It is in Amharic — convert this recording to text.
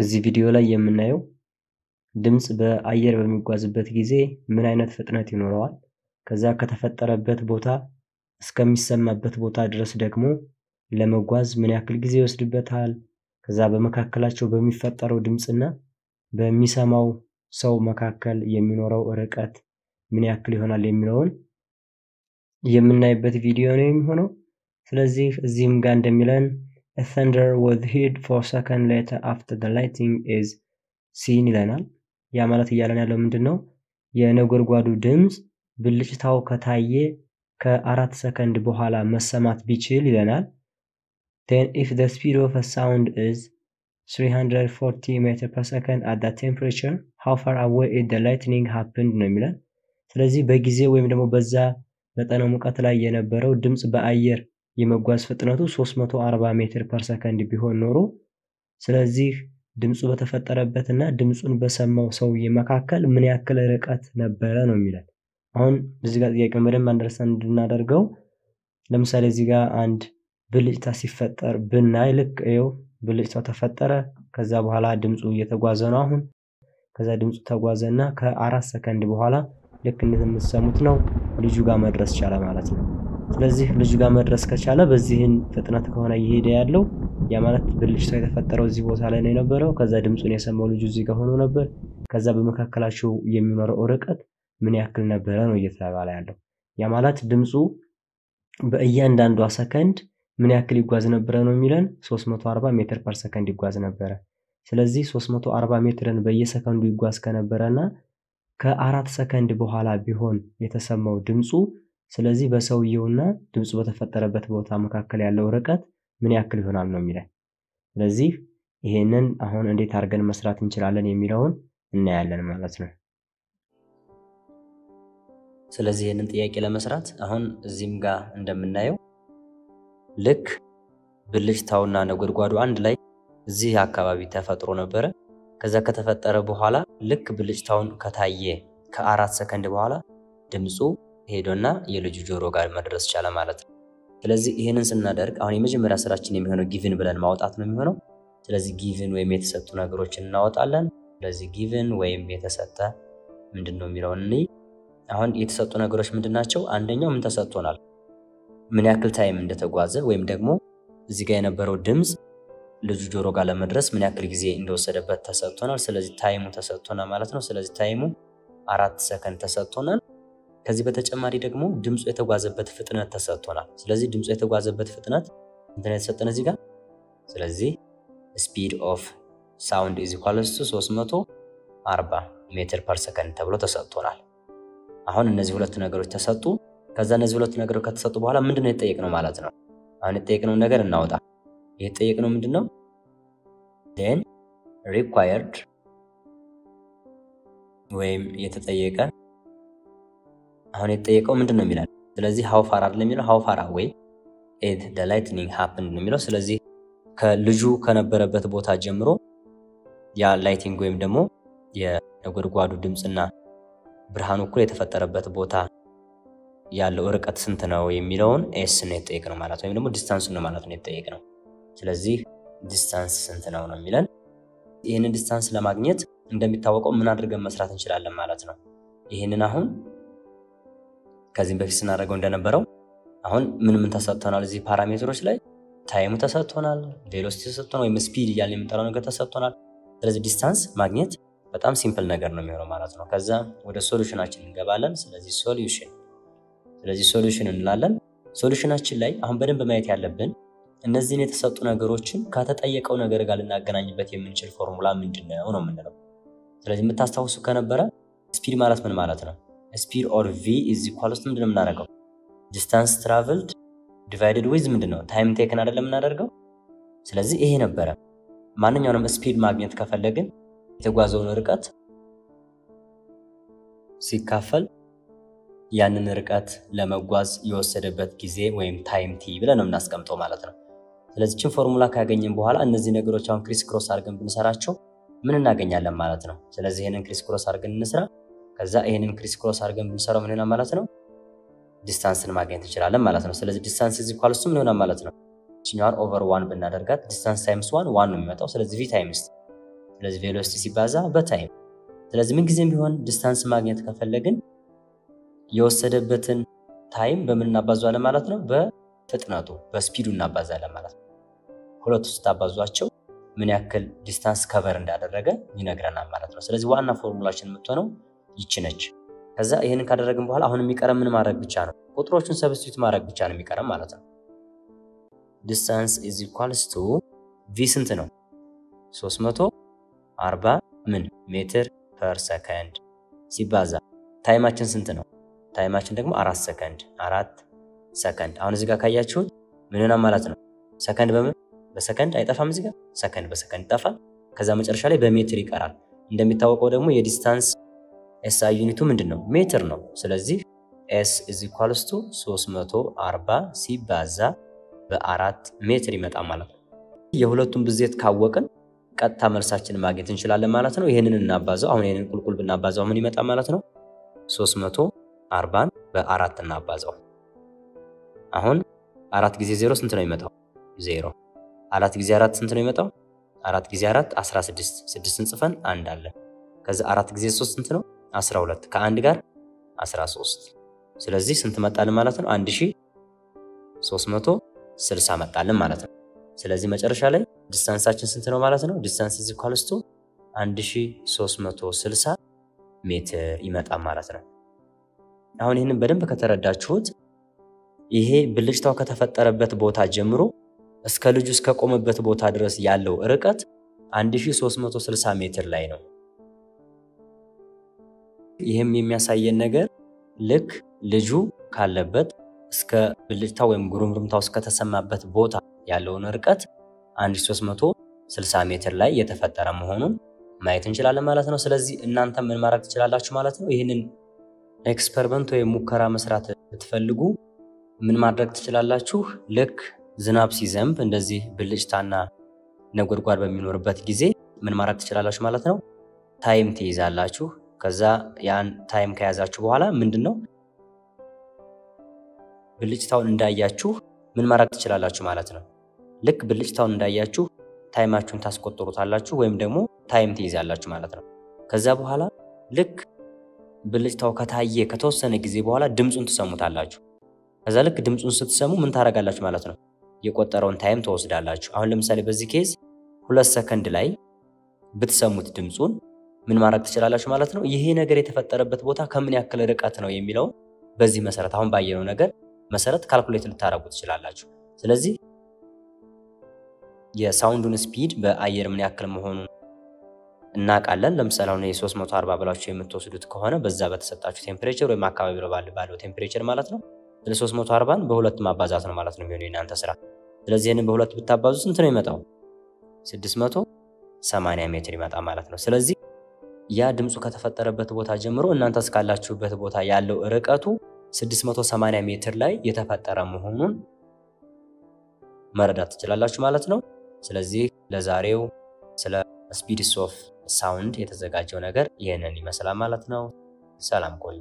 እዚህ ቪዲዮ ላይ የምናየው ድምፅ በአየር በሚጓዝበት ጊዜ ምን አይነት ፍጥነት ይኖረዋል፣ ከዛ ከተፈጠረበት ቦታ እስከሚሰማበት ቦታ ድረስ ደግሞ ለመጓዝ ምን ያክል ጊዜ ይወስድበታል፣ ከዛ በመካከላቸው በሚፈጠረው ድምፅና በሚሰማው ሰው መካከል የሚኖረው ርቀት ምን ያክል ይሆናል የሚለውን የምናይበት ቪዲዮ ነው የሚሆነው። ስለዚህ እዚህም ጋር እንደሚለን thunder was heard for second later after the lightning is seen ይለናል። ያ ማለት እያለን ያለው ምንድን ነው? የነጎድጓዱ ድምፅ ብልጭታው ከታየ ከአራት ሰከንድ በኋላ መሰማት ቢችል ይለናል። then if the speed of a sound is 340 meter per second at that temperature how far away is the lightning happened ነው የሚለን። ስለዚህ በጊዜ ወይም ደግሞ በዛ መጠነ ሙቀት ላይ የነበረው ድምፅ በአየር የመጓዝ ፍጥነቱ 340 ሜትር per ሰከንድ ቢሆን ኖሮ ስለዚህ ድምፁ በተፈጠረበት እና ድምፁን በሰማው ሰውዬ መካከል ምን ያክል ርቀት ነበረ ነው የሚለን። አሁን እዚህ ጋር ጥያቄውን በደንብ understand እንድናደርገው ለምሳሌ እዚህ ጋር አንድ ብልጭታ ሲፈጠር ብናይ ልክ ይኸው ብልጭታው ተፈጠረ። ከዛ በኋላ ድምፁ እየተጓዘ ነው አሁን። ከዛ ድምፁ ተጓዘ እና ከአራት ሰከንድ በኋላ ልክ እንደምትሰሙት ነው ልጁ ጋር መድረስ ቻለ ማለት ነው። ስለዚህ ልጁ ጋር መድረስ ከቻለ በዚህን ፍጥነት ከሆነ እየሄደ ያለው ያ ማለት ብልጭታው የተፈጠረው እዚህ ቦታ ላይ ነው የነበረው። ከዛ ድምፁን የሰማው ልጁ እዚህ ጋር ሆኖ ነበር። ከዛ በመካከላቸው የሚኖረው ርቀት ምን ያክል ነበረ ነው እየተባለ ያለው። ያ ማለት ድምፁ በእያንዳንዷ ሰከንድ ምን ያክል ይጓዝ ነበረ ነው የሚለን 340 ሜትር per ሰከንድ ይጓዝ ነበረ። ስለዚህ 340 ሜትርን በየሰከንዱ ይጓዝ ከነበረና ከአራት ሰከንድ በኋላ ቢሆን የተሰማው ድምፁ ስለዚህ በሰውየውና ድምፁ በተፈጠረበት ቦታ መካከል ያለው ርቀት ምን ያክል ይሆናል ነው የሚለን። ስለዚህ ይሄንን አሁን እንዴት አድርገን መስራት እንችላለን የሚለውን እናያለን ማለት ነው። ስለዚህ ይህንን ጥያቄ ለመስራት አሁን እዚህም ጋር እንደምናየው ልክ ብልጭታውና ነጎድጓዱ አንድ ላይ እዚህ አካባቢ ተፈጥሮ ነበረ። ከዛ ከተፈጠረ በኋላ ልክ ብልጭታውን ከታየ ከአራት ሰከንድ በኋላ ድምፁ ሄዶና የልጁ ጆሮ ጋር መድረስ ቻለ ማለት ነው። ስለዚህ ይህንን ስናደርግ አሁን የመጀመሪያ ስራችን የሚሆነው given ብለን ማውጣት ነው የሚሆነው። ስለዚህ given ወይም የተሰጡ ነገሮችን እናወጣለን። ስለዚህ given ወይም የተሰጠ ምንድን ነው የሚለውን እንይ። አሁን የተሰጡ ነገሮች ምንድን ናቸው? አንደኛው ምን ተሰጥቶናል፣ ምን ያክል time እንደተጓዘ ወይም ደግሞ እዚህ ጋር የነበረው ድምፅ ልጁ ጆሮ ጋር ለመድረስ ምን ያክል ጊዜ እንደወሰደበት ተሰጥቶናል። ስለዚህ time ኡ ተሰጥቶናል ማለት ነው። ስለዚህ time ኡ አራት ሰከንድ ተሰጥቶናል። ከዚህ በተጨማሪ ደግሞ ድምፁ የተጓዘበት ፍጥነት ተሰጥቶናል። ስለዚህ ድምፁ የተጓዘበት ፍጥነት እንትን የተሰጠን እዚህ ጋር ስለዚህ speed of sound is equals to 340 meter per second ተብሎ ተሰጥቶናል። አሁን እነዚህ ሁለት ነገሮች ተሰጡ። ከዛ እነዚህ ሁለት ነገሮች ከተሰጡ በኋላ ምንድን ነው የተጠየቅነው ማለት ነው። አሁን የተጠየቅነውን ነገር እናውጣ። የተጠየቅነው ምንድን ነው? ን required ወይም የተጠየቀ አሁን የተጠየቀው ምንድን ነው የሚለን። ስለዚህ how አይደለም የሚለው how far away is the lightning happen ነው የሚለው። ስለዚህ ከልጁ ከነበረበት ቦታ ጀምሮ ያ lightning ወይም ደግሞ የነጎድጓዱ ድምፅና ብርሃኑ እኩል የተፈጠረበት ቦታ ያለው ርቀት ስንት ነው የሚለውን S ነው የተጠየቅነው ማለት ወይም ደግሞ distance ኡ ነው ማለት ነው የተጠየቅነው። ስለዚህ distance ስንት ነው ነው የሚለን። ይህንን distance ለማግኘት እንደሚታወቀው ምን አድርገን መስራት እንችላለን ማለት ነው። ይህንን አሁን ከዚህም በፊት ስናደርገው እንደነበረው አሁን ምን ምን ተሰጥቶናል? እዚህ parameter ኦች ላይ time ኡ ተሰጥቶናል፣ velocity ተሰጥቶናል፣ ወይም speed እያልን የምንጠራው ነገር ተሰጥቶናል። ስለዚህ distance ማግኘት በጣም simple ነገር ነው የሚሆነው ማለት ነው። ከዛ ወደ solution ኣችን እንገባለን። ስለዚህ solution ስለዚህ solution እንላለን። solution ኣችን ላይ አሁን በደንብ ማየት ያለብን እነዚህን የተሰጡ ነገሮችን ከተጠየቀው ነገር ጋር ልናገናኝበት የምንችል ፎርሙላ ምንድን ነው ነው የምንለው። ስለዚህ የምታስታውሱ ከነበረ speed ማለት ምን ማለት ነው? speed or V is equals ምንድን ነው የምናደርገው? distance traveled divided with ምንድን ነው time taken አይደለም የምናደርገው። ስለዚህ ይሄ ነበረ። ማንኛውንም speed ማግኘት ከፈለግን የተጓዘውን ርቀት ሲካፈል ያንን ርቀት ለመጓዝ የወሰደበት ጊዜ ወይም time T ብለን ነው የምናስቀምጠው ማለት ነው። ስለዚህ ችን ፎርሙላ ካገኘን በኋላ እነዚህ ነገሮች አሁን criss cross አድርገን ብንሰራቸው ምን እናገኛለን ማለት ነው። ስለዚህ ይህንን criss cross አድርገን እንስራ። ከዛ ይህንን criss cross አድርገን ብንሰራው ምን ይሆናል ማለት ነው? distance ን ማግኘት እንችላለን ማለት ነው። ስለዚህ distance is equal ምን ይሆናል ማለት ነው? ይችኛዋን over one ብናደርጋት distance times one one ነው የሚመጣው። ስለዚህ V times ስለዚህ velocity ሲባዛ በ time። ስለዚህ ምንጊዜም ቢሆን distance ማግኘት ከፈለግን የወሰደበትን time በምን እናባዛለን ማለት ነው? በፍጥነቱ በ speed ኡ እናባዛለን ማለት ነው። ሁለቱ ስታባዟቸው ምን ያክል distance cover እንዳደረገ ይነግረናል ማለት ነው። ስለዚህ ዋና ፎርሙላችን የምትሆነው ይቺ ነች። ከዛ ይህንን ካደረግን በኋላ አሁን የሚቀረን ምን ማድረግ ብቻ ነው? ቁጥሮቹን substitute ማድረግ ብቻ ነው የሚቀረን ማለት ነው። distance is equals to V ስንት ነው? 340 ምን ሜትር per ሰከንድ ሲባዛ time ኣችን ስንት ነው? time ኣችን ደግሞ አራት ሰከንድ አራት ሰከንድ። አሁን እዚህ ጋር ካያችሁት ምን ይሆናል ማለት ነው? ሰከንድ በምን በሰከንድ አይጠፋም። እዚህ ጋር ሰከንድ በሰከንድ ይጠፋል። ከዛ መጨረሻ ላይ በሜትር ይቀራል። እንደሚታወቀው ደግሞ የ distance SI unit ኡ ምንድን ነው? ሜትር ነው። ስለዚህ S is equals to 340 ሲባዛ በአራት ሜትር ይመጣል ማለት ነው። የሁለቱም ብዜት ካወቅን ቀጥታ መልሳችንን ማግኘት እንችላለን ማለት ነው። ይህንን እናባዛው። አሁን ይህንን ቁልቁል ብናባዛው ምን ይመጣል ማለት ነው? 340ን በአራት እናባዛው። አሁን አራት ጊዜ ዜሮ ስንት ነው የሚመጣው? ዜሮ። አራት ጊዜ አራት ስንት ነው የሚመጣው? አራት ጊዜ አራት 16 ስድስትን ጽፈን አንድ አለ። ከዛ አራት ጊዜ ሶስት ስንት ነው? 12 ከአንድ ጋር 13 ስለዚህ ስንት መጣልን ማለት ነው? 1360 መጣልን ማለት ነው። ስለዚህ መጨረሻ ላይ distance ኣችን ስንት ነው ማለት ነው? distance is equals to 1360 ሜትር ይመጣል ማለት ነው። አሁን ይህንን በደንብ ከተረዳችሁት ይሄ ብልጭታው ከተፈጠረበት ቦታ ጀምሮ እስከ ልጁ እስከቆመበት ቦታ ድረስ ያለው ርቀት 1360 ሜትር ላይ ነው። ይህም የሚያሳየን ነገር ልክ ልጁ ካለበት እስከ ብልጭታ ወይም ጉርምርምታው እስከተሰማበት ቦታ ያለውን ርቀት 1360 ሜትር ላይ የተፈጠረ መሆኑን ማየት እንችላለን ማለት ነው። ስለዚህ እናንተ ምን ማድረግ ትችላላችሁ ማለት ነው። ይህንን experiment ወይም ሙከራ መስራት ብትፈልጉ ምን ማድረግ ትችላላችሁ? ልክ ዝናብ ሲዘንብ እንደዚህ ብልጭታና ነጎድጓድ በሚኖርበት ጊዜ ምን ማድረግ ትችላላችሁ ማለት ነው። time ትይዛላችሁ። ከዛ ያን time ከያዛችሁ በኋላ ምንድን ነው ብልጭታውን እንዳያችሁ ምን ማድረግ ትችላላችሁ ማለት ነው። ልክ ብልጭታውን እንዳያችሁ time ኣችሁን ታስቆጥሩታላችሁ ወይም ደግሞ time ትይዛላችሁ ማለት ነው። ከዛ በኋላ ልክ ብልጭታው ከታየ ከተወሰነ ጊዜ በኋላ ድምፁን ትሰሙታላችሁ። ከዛ ልክ ድምፁን ስትሰሙ ምን ታደርጋላችሁ ማለት ነው። የቆጠረውን time ትወስዳላችሁ። አሁን ለምሳሌ በዚህ case ሁለት ሰከንድ ላይ ብትሰሙት ድምፁን ምን ማድረግ ትችላላችሁ ማለት ነው። ይሄ ነገር የተፈጠረበት ቦታ ከምን ያክል ርቀት ነው የሚለውን በዚህ መሰረት አሁን ባየነው ነገር መሰረት calculate ልታደርጉ ትችላላችሁ። ስለዚህ የ sound ኡን speed በአየር ምን ያክል መሆኑን እናውቃለን። ለምሳሌ አሁን የ340 ብላችሁ የምትወስዱት ከሆነ በዛ በተሰጣችሁ temperature ወይም አካባቢ ባለው temperature ማለት ነው። ስለ 340ን በሁለት ማባዛት ነው ማለት ነው የሚሆነው የናንተ ስራ። ስለዚህ ይህንን በሁለት ብታባዙ ስንት ነው ይመጣው? 680 ሜትር ይመጣ ማለት ነው። ስለዚህ ያ ድምፁ ከተፈጠረበት ቦታ ጀምሮ እናንተ እስካላችሁበት ቦታ ያለው ርቀቱ 680 ሜትር ላይ የተፈጠረ መሆኑን መረዳት ትችላላችሁ ማለት ነው። ስለዚህ ለዛሬው ስለ speeds of sound የተዘጋጀው ነገር ይህንን ይመስላል ማለት ነው። ሰላም ቆዩ።